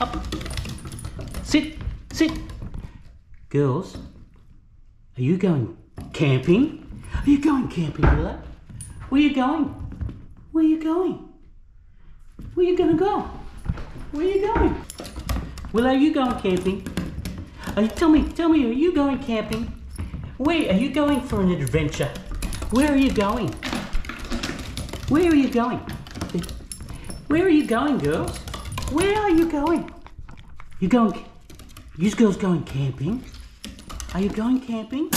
Up. Sit. Sit. Girls, are you going camping? Are you going camping, Willow? Where are you going? Where are you going? Where are you gonna go? Where are you going? Willow, are you going camping? Are you, tell me, tell me, are you going camping? Where are you going for an adventure? Where are you going? Where are you going? Where are you going, girls? Where are you going? You going? You girls going camping? Are you going camping?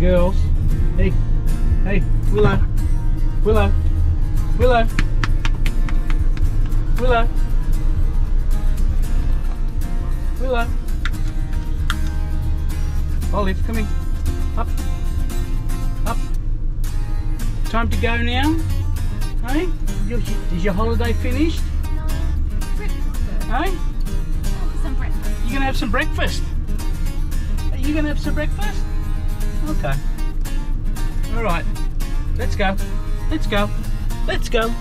Girls. Hey, hey, Willow, Willow, Willow, Willow, Willow. Olive, come in. Up, up. Time to go now. Hey, is your holiday finished? Hey, Some breakfast. you gonna have some breakfast? Are you gonna have some breakfast? Okay. All right. Let's go. Let's go. Let's go.